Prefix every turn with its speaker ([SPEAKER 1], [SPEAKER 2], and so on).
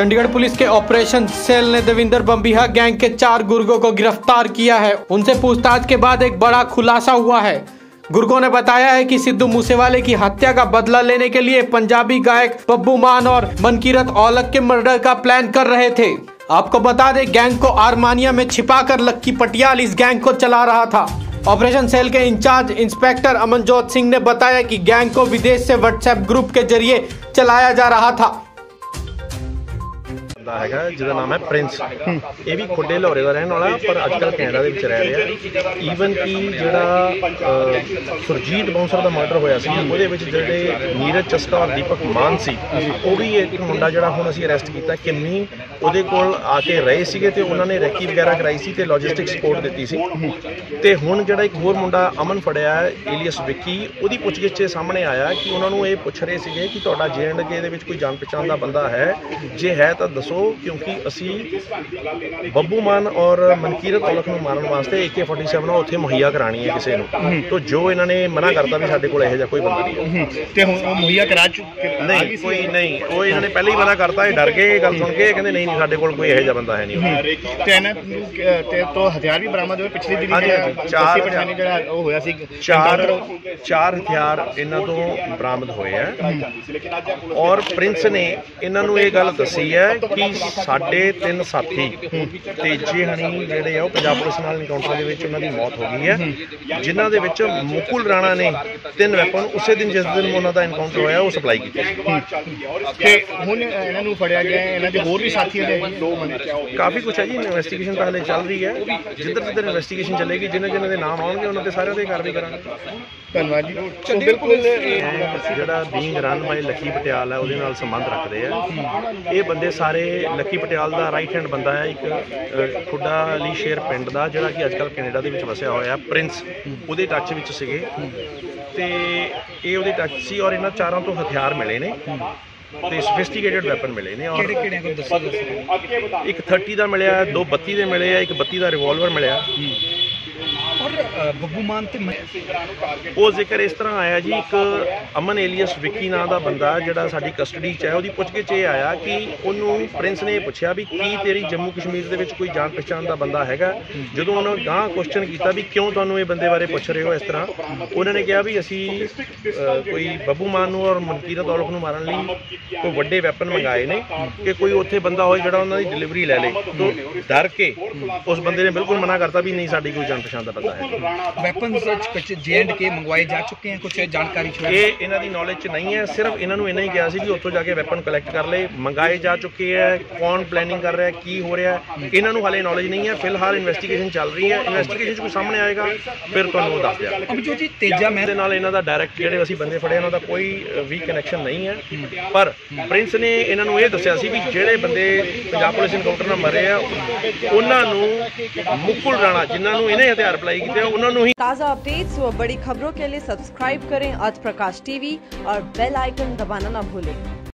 [SPEAKER 1] Chandigarh police के operation cell ने Devinder Bambiha gang के चार गुर्गों को गिरफ़्तार किया है। उनसे पूछताछ के बाद एक बड़ा खुलासा हुआ है। गुर्गों ने बताया है कि सिद्धू मूसेवाले की हत्या का बदला लेने के लिए पंजाबी गायक बब्बू मान और मनकीरत औलक के मर्डर का प्लान कर रहे थे। आपको बता दें, गैंग को आर्मानिया में छिपाकर लक्की पटियाल इस गैंग को चला रहा था। ऑपरेशन सेल के इंचार्ज इंस्पेक्टर अमनजोत सिंह ने बताया कि गैंग को विदेश से व्हाट्सएप ग्रुप के ज़रिए चलाया जा रहा था।
[SPEAKER 2] ਦਾ ਹੈਗਾ, ਜਿਹਦਾ ਨਾਮ ਹੈ ਪ੍ਰਿੰਸ। ਇਹ ਵੀ ਖੁੱਡੇ ਲਾਹੌਰੇ ਦਾ ਰਹਿਣ ਵਾਲਾ, ਪਰ ਅੱਜ ਕੱਲ੍ਹ ਕੈਨੇਡਾ ਦੇ ਵਿੱਚ ਰਹਿ ਰਿਹਾ। ਈਵਨ ਕਿ ਜਿਹੜਾ ਸੁਰਜੀਤ ਬੌਂਸਰ ਦਾ ਮਰਡਰ ਹੋਇਆ ਸੀ, ਉਹਦੇ ਵਿੱਚ ਜਿਹੜੇ ਨੀਰਜ ਚਸਕਾ ਔਰ ਦੀਪਕ ਮਾਨ ਸੀ, ਉਹ ਵੀ ਇੱਕ ਮੁੰਡਾ ਜਿਹੜਾ ਹੁਣ ਅਸੀਂ ਅਰੈਸਟ ਕੀਤਾ, ਕਿੰਨੀ ਉਹਦੇ ਕੋਲ ਆ ਕੇ ਰਹੇ ਸੀਗੇ ਤੇ ਉਹਨਾਂ ਨੇ ਰੈਕੀ ਵਗੈਰਾ ਕਰਾਈ ਸੀ ਤੇ ਲੌਜਿਸਟਿਕ ਸਪੋਰਟ ਦਿੱਤੀ ਸੀ। ਤੇ ਹੁਣ ਜਿਹੜਾ ਇੱਕ ਹੋਰ ਮੁੰਡਾ ਅਮਨ ਫੜਿਆ, ਏਲੀਅਸ ਵਿੱਕੀ, ਉਹਦੀ ਪੁੱਛਗਿੱਛ 'ਚ ਸਾਹਮਣੇ ਆਇਆ ਕਿ ਉਹਨਾਂ ਨੂੰ ਇਹ ਪੁੱਛ ਰਹੇ ਸੀਗੇ ਕਿ ਤੁਹਾਡਾ ਜੇਐਂਡਕੇ ਦੇ ਵਿੱਚ ਕੋਈ ਜਾਣ ਪਛਾਣ ਦਾ ਬੰਦਾ ਹੈ, ਜੇ ਹੈ ਤਾਂ ਦੱਸੋ ਕਿਉਂਕਿ ਅਸੀਂ ਬੱਬੂ ਮਾਨ ਔਰ ਮਨਕੀਰਤ ਔਲਖ ਨੂੰ ਮਾਰਨ ਵਾਸਤੇ AK47 ਉੱਥੇ ਮੁਹੱਈਆ ਕਰਾਣੀ ਹੈ ਕਿਸੇ ਨੂੰ। ਤੋਂ ਜੋ ਇਹਨਾਂ ਨੇ ਮਨਾ ਕਰਤਾ ਵੀ ਸਾਡੇ ਕੋਲ ਇਹੋ ਜਿਹਾ ਕੋਈ ਬੰਦਾ ਨਹੀਂ ਹੈ।
[SPEAKER 3] ਤੇ ਹੁਣ ਉਹ ਮੁਹੱਈਆ ਕਰਾ ਚੁੱਕੇ
[SPEAKER 2] ਨਹੀਂ? ਕੋਈ ਨਹੀਂ। ਉਹ ਇਹਨਾਂ ਨੇ ਪਹਿਲਾਂ ਹੀ ਮਨਾ ਕਰਤਾ ਇਹ ਡਰ ਗਏ ਇਹ ਗੱਲ ਸੁਣ ਕੇ ਇਹ ਕਹਿੰਦੇ ਨਹੀਂ ਨਹੀਂ ਸਾਡੇ ਕੋਲ ਕੋਈ ਇਹੋ ਜਿਹਾ ਬੰਦਾ ਹੈ ਨਹੀਂ
[SPEAKER 3] ਤੇ ਇਹਨਾਂ ਨੂੰ ਤੇ ਤੋਂ ਹਥਿਆਰ ਵੀ ਬਰਾਮਦ ਹੋਏ ਪਿਛਲੇ ਦਿਨੀ
[SPEAKER 2] ਚਾਰ
[SPEAKER 3] ਪਠਾਨੀ ਜਿਹੜਾ ਉਹ ਹੋਇਆ ਸੀ।
[SPEAKER 2] ਚਾਰ ਚਾਰ ਹਥਿਆਰ ਇਹਨਾਂ ਤੋਂ ਬਰਾਮਦ ਹੋਏ ਆ ਔਰ ਪ੍ਰਿੰਸ ਨੇ ਇਹਨਾਂ ਨੂੰ ਇਹ ਗੱਲ ਦੱਸੀ ਹੈ ਕਿ ਸਾਡੇ ਤਿੰਨ ਸਾਥੀ ਤੇਜੇ ਹਣੀ ਜਿਹੜੇ ਆ ਉਹ ਪੰਜਾਬ ਪੁਲਿਸ ਨਾਲ ਇਨਕਾਊਂਟਰ ਦੇ ਵਿੱਚ ਉਹਨਾਂ ਦੀ ਮੌਤ ਹੋ ਗਈ ਹੈ। ਜਿਨ੍ਹਾਂ ਦੇ ਵਿੱਚ ਮੁਕੁਲ ਰਾਣਾ ਨੇ ਤਿੰਨ ਵੈਪਨ ਉਸੇ ਦਿਨ ਜਿਸ ਦਿਨ ਉਹਨਾਂ ਦਾ ਇਨਕਾਊਂਟਰ ਹੋਇਆ ਉਹ ਸਪਲਾਈ ਕੀਤੇ ਸੀ।
[SPEAKER 3] ਤੇ ਹੁਣ ਇਹਨਾਂ ਨੂੰ ਫੜਿਆ ਗਿਆ ਹੈ, ਇਹਨਾਂ ਦੇ ਹੋਰ ਵੀ ਸਾਥੀ ਬੰਦੇ
[SPEAKER 2] ਕਾਫੀ ਕੁਝ ਹੈ ਜੀ ਇਨਵੈਸਟੀਗੇਸ਼ਨ ਤਾਂ ਹਲੇ ਚੱਲ ਰਹੀ ਹੈ। ਜਿੱਧਰ ਜਿੱਧਰ ਇਨਵੈਸਟੀਗੇਸ਼ਨ ਚੱਲੇਗੀ ਜਿਨ੍ਹਾਂ ਜਿਨ੍ਹਾਂ ਦੇ ਨਾਮ ਆਉਣਗੇ ਉਹਨਾਂ ਤੇ ਸਾਰਿਆਂ ਤੇ ਕਾਰਵਾਈ ਕਰਾਂਗੇ।
[SPEAKER 3] ਧੰਨਵਾਦ ਜੀ। ਸੋ ਬਿਲਕੁਲ
[SPEAKER 2] ਜਿਹੜਾ being run by Lucky Patial ਹੈ ਉਹਦੇ ਨਾਲ ਸੰਬੰਧ ਰੱਖਦੇ ਆ। ਇਹ ਬੰਦੇ ਸਾਰੇ ਲੱਕੀ ਪਟਿਆਲ ਦਾ ਰਾਈਟ ਹੈਂਡ ਬੰਦਾ ਹੈ ਇੱਕ ਖੁੱਡਾ ਅਲੀ ਸ਼ੇਰ ਪਿੰਡ ਦਾ ਜਿਹੜਾ ਕਿ ਅੱਜਕੱਲ ਕੈਨੇਡਾ ਦੇ ਵਿੱਚ ਵਸਿਆ ਹੋਇਆ ਪ੍ਰਿੰਸ। ਉਹਦੇ ਟੱਚ ਵਿੱਚ ਸੀਗੇ। ਤੇ ਇਹ ਉਹਦੇ ਟੱਚ ਸੀ ਔਰ ਇਹਨਾਂ ਚਾਰਾਂ ਤੋਂ ਹਥਿਆਰ ਮਿਲੇ ਨੇ। ਤੇ ਸਫਿਸਟੀਕੇਟਡ ਵੈਪਨ ਮਿਲੇ ਨੇ ਔਰ ਕਿਹੜੇ ਕਿਹੜੇ ਕੋ ਦੱਸੋ ਇੱਕ 30 ਦਾ ਮਿਲਿਆ ਦੋ 32 ਦੇ ਮਿਲੇ ਆ ਇੱਕ 32 ਦਾ ਰਿਵਾਲਵਰ ਮਿਲਿਆ।
[SPEAKER 4] ਬੱਬੂ ਮਾਨ ਤੇ
[SPEAKER 2] ਉਹ ਜ਼ਿਕਰ ਇਸ ਤਰ੍ਹਾਂ ਆਇਆ ਜੀ, ਇੱਕ ਅਮਨ ਏਲੀਅਸ ਵਿੱਕੀ ਨਾਂ ਦਾ ਬੰਦਾ ਜਿਹੜਾ ਸਾਡੀ ਕਸਟਡੀ 'ਚ ਹੈ। ਉਹਦੀ ਪੁੱਛਗਿੱਛ ਇਹ ਆਇਆ ਕਿ ਉਹਨੂੰ ਪ੍ਰਿੰਸ ਨੇ ਇਹ ਪੁੱਛਿਆ ਵੀ ਕੀ ਤੇਰੀ ਜੰਮੂ ਕਸ਼ਮੀਰ ਦੇ ਵਿੱਚ ਕੋਈ ਜਾਣ ਪਛਾਣ ਦਾ ਬੰਦਾ ਹੈਗਾ? ਜਦੋਂ ਉਹਨਾਂ ਗਾਂ ਕੁਐਸਚਨ ਕੀਤਾ ਵੀ ਕਿਉਂ ਤੁਹਾਨੂੰ ਇਹ ਬੰਦੇ ਬਾਰੇ ਪੁੱਛ ਰਹੇ ਹੋ ਇਸ ਤਰ੍ਹਾਂ, ਉਹਨਾਂ ਨੇ ਕਿਹਾ ਵੀ ਅਸੀਂ ਕੋਈ ਬੱਬੂ ਮਾਨ ਨੂੰ ਔਰ ਮਨਕੀਰਤ ਔਲਖ ਨੂੰ ਮਾਰਨ ਲਈ ਕੋਈ ਵੱਡੇ ਵੈਪਨ ਮੰਗਾਏ ਨੇ ਕਿ ਕੋਈ ਉੱਥੇ ਬੰਦਾ ਹੋਏ ਜਿਹੜਾ ਉਹਨਾਂ ਦੀ ਡਿਲੀਵਰੀ ਲੈ ਲੇ। ਤੋਂ ਡਰ ਕੇ ਉਸ ਬੰਦੇ ਨੇ ਬਿਲਕੁਲ ਮਨਾ ਕਰਤਾ ਵੀ ਨਹੀਂ, ਸਾਡੀ ਕੋਈ ਜਾਣ ਪਛਾਣ ਦਾ ਬੰਦਾ ਹੈ।
[SPEAKER 4] ਵੈਪਨਸ ਕੁਝ ਜੇ ਐਂਡ ਕੇ ਮੰਗਵਾਏ ਜਾ ਚੁੱਕੇ ਹਨ ਕੁਝ ਜਾਣਕਾਰੀ ਛੋੜ
[SPEAKER 2] ਇਹ ਇਹਨਾਂ ਦੀ ਨੌਲੇਜ ਚ ਨਹੀਂ ਹੈ ਸਿਰਫ ਇਹਨਾਂ ਨੂੰ ਇੰਨਾ ਹੀ ਕਿਹਾ ਸੀ ਵੀ ਉੱਥੋਂ ਜਾ ਕੇ ਵੈਪਨ ਕਲੈਕਟ ਕਰ ਲੈ ਮੰਗਾਏ ਜਾ ਚੁੱਕੇ ਹੈ ਕੌਣ ਪਲੈਨਿੰਗ ਕਰ ਰਿਹਾ ਕੀ ਹੋ ਰਿਹਾ ਇਹਨਾਂ ਨੂੰ ਹਾਲੇ ਨੌਲੇਜ ਨਹੀਂ ਹੈ ਫਿਲਹਾਲ ਇਨਵੈਸਟੀਗੇਸ਼ਨ ਚੱਲ ਰਹੀ ਹੈ ਇਨਵੈਸਟੀਗੇਸ਼ਨ ਚ ਕੋਈ ਸਾਹਮਣੇ ਆਏਗਾ ਫਿਰ ਤੁਹਾਨੂੰ ਉਹ ਦੱਸ ਦਿਆਂਗੇ।
[SPEAKER 4] ਅਭਿਜੋਤ ਜੀ ਤੇਜਾ ਮੈਂ
[SPEAKER 2] ਇਹਦੇ ਨਾਲ ਇਹਨਾਂ ਦਾ ਡਾਇਰੈਕਟ ਜਿਹੜੇ ਅਸੀਂ ਬੰਦੇ ਫੜੇ ਇਹਨਾਂ ਦਾ ਕੋਈ ਵੀ ਕਨੈਕਸ਼ਨ ਨਹੀਂ ਹੈ। ਪਰ ਪ੍ਰਿੰਸ ਨੇ ਇਹਨਾਂ ਨੂੰ ਇਹ ਦੱਸਿਆ ਸੀ ਵੀ ਜਿਹੜੇ ਬੰਦੇ ਪੰਜਾਬ ਪੁਲਿਸ ਇਨਕਾਊਂਟਰ ਨਾਲ ਮਰੇ ਆ ਉਹਨਾਂ ਨੂੰ ਮੁਕੁਲ ਰਾਣਾ ਜਿਨ੍ਹਾਂ ਨੂੰ ਇਹਨੇ ਹਥਿਆਰ ਅਪਲਾਈ ਕੀਤੇ ਆ ਉਹਨਾਂ ਨੂੰ ਹੀ
[SPEAKER 5] ताज़ा अपडेट्स व बड़ी खबरों के लिए सब्सक्राइब करें आज प्रकाश टीवी और बेल आइकन दबाना न भूलें